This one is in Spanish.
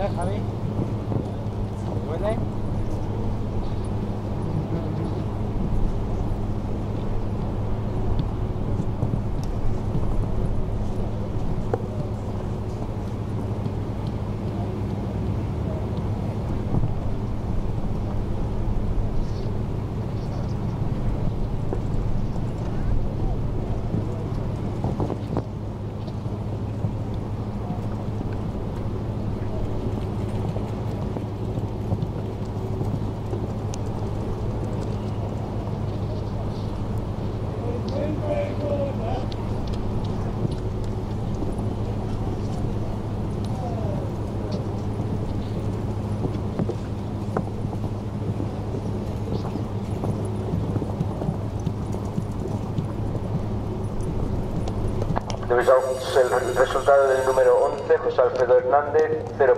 lên hả đi? Quên lên. El resultado del número 11, José Alfredo Hernández, 0.